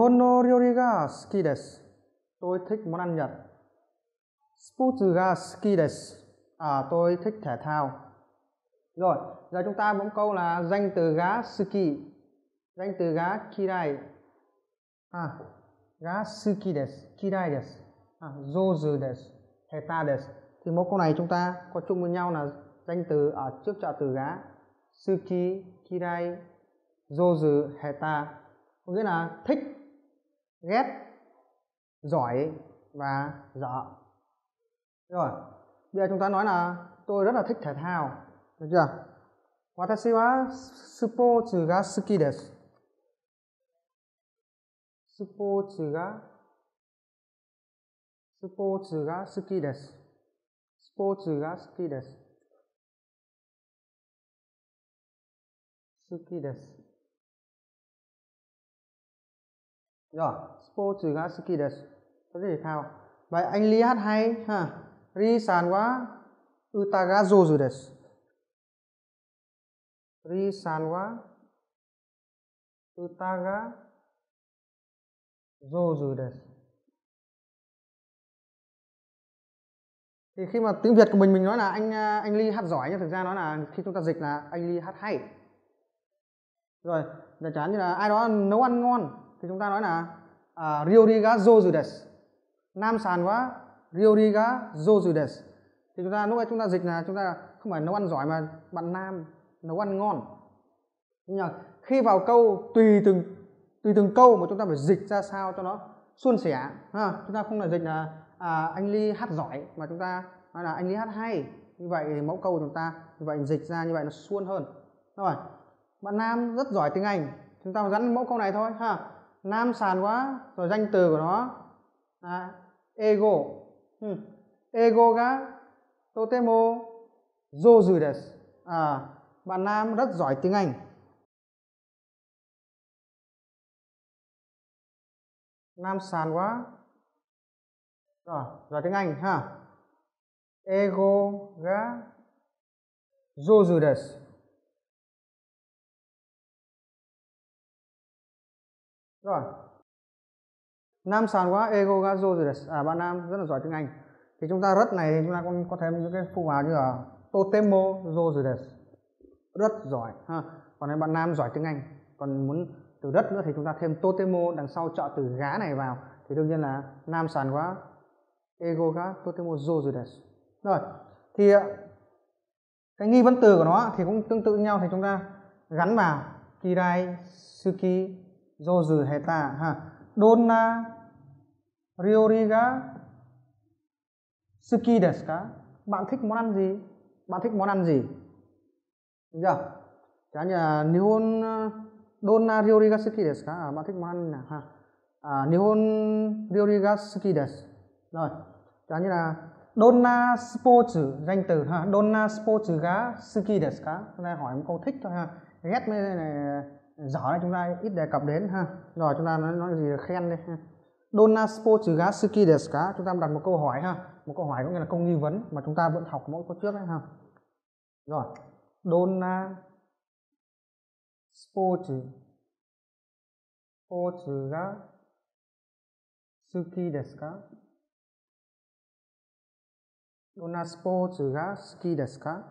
Nihon no ryori ga suki desu. Tôi thích món ăn Nhật. Sports ga suki desu. À, tôi thích thể thao. Rồi, giờ chúng ta bấm câu là danh từ gá suki. Danh từ gá kirai. À, gá suki desu, kirai desu. À, zozu desu, heta desu. Thì mỗi câu này chúng ta có chung với nhau là danh từ ở trước trợ từ gá. Suki, kirai, zozu, heta. Có nghĩa là thích, ghét, giỏi và dở. Rồi, bây giờ chúng ta nói là tôi rất là thích thể thao. Được chưa? Watashi wa sports ga suki desu. Sports ga Sports ga suki desu. Sports ga suki desu. Suki desu. Rồi, sports gã ski desu. Có thể thao. Vậy anh lý hát hay ha. Ri sàn quá. Uta ga zozu desu. Ri sàn quá. Uta ga zozu desu. thì khi mà tiếng Việt của mình mình nói là anh à, anh Ly hát giỏi nhưng thực ra nó là khi chúng ta dịch là anh Ly hát hay rồi là chán như là ai đó nấu ăn ngon thì chúng ta nói là à, Ryori nam sàn quá Ryoriga Zozudes. Thì chúng ta lúc ấy chúng ta dịch là chúng ta không phải nấu ăn giỏi mà bạn nam nấu ăn ngon. Nhưng mà khi vào câu tùy từng tùy từng câu mà chúng ta phải dịch ra sao cho nó suôn sẻ ha chúng ta không là dịch là à, anh Ly hát giỏi mà chúng ta nói là anh Ly hát hay. Như vậy thì mẫu câu của chúng ta như vậy dịch ra như vậy nó suôn hơn. Rồi bạn Nam rất giỏi tiếng Anh chúng ta gắn mẫu câu này thôi ha. Nam sàn quá rồi danh từ của nó. À, ego. Hmm. ego ga totemo. Zozu desu à, bạn Nam rất giỏi tiếng Anh. Nam sàn quá. Rồi giỏi tiếng Anh ha. Ego ga zozu desu rồi. Nam sàn quá, ego ga zozu à bạn nam rất là giỏi tiếng Anh. Thì chúng ta rất này thì chúng ta còn có thêm những cái phụ hòa như là totemo zozu rất giỏi, ha. Còn nếu bạn nam giỏi tiếng Anh, còn muốn từ rất nữa thì chúng ta thêm totemo đằng sau trợ từ gá này vào. Thì đương nhiên là nam sàn quá, ego ga totemo zozu rồi, thì à, cái nghi vấn từ của nó thì cũng tương tự nhau thì chúng ta gắn vào kirai suki zozu heta ha. Donna ryori ga suki desu ka? Bạn thích món ăn gì? Bạn thích món ăn gì? Được chưa? Chẳng như là nihon donna ryori ga suki desu ka? À, bạn thích món ăn nào ha. À, nihon ryori ga suki desu rồi chẳng như là Donna sports danh từ ha. Donna sports ga suki desu ka? Chúng hỏi một câu thích thôi ha. Ghét mấy này giỏi này chúng ta ít đề cập đến ha. Rồi chúng ta nói, nói gì khen đi ha. Donaspo trừ gá suki desu ka chúng ta đặt một câu hỏi ha. Một câu hỏi cũng như là câu nghi vấn mà chúng ta vẫn học mỗi câu trước đấy ha. Rồi. Dona sports sports ga suki desu ka Donna sports ga suki desu ka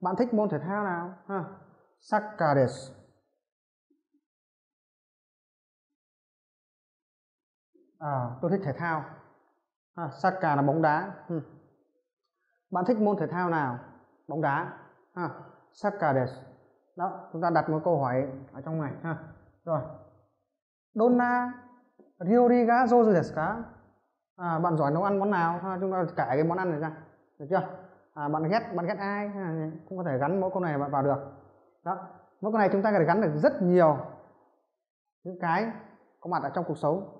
bạn thích môn thể thao nào ha? Soccer desu à, tôi thích thể thao. À, soccer là bóng đá. Ừ. bạn thích môn thể thao nào? Bóng đá. À, ha soccer des. Đó chúng ta đặt một câu hỏi ở trong này. Ha rồi. Donna Ryori ga desu ka à, bạn giỏi nấu ăn món nào? Ha chúng ta kể cái món ăn này ra. Được chưa? À, bạn ghét bạn ghét ai? À, cũng có thể gắn mỗi câu này vào được. Đó mỗi câu này chúng ta có thể gắn được rất nhiều những cái có mặt ở trong cuộc sống.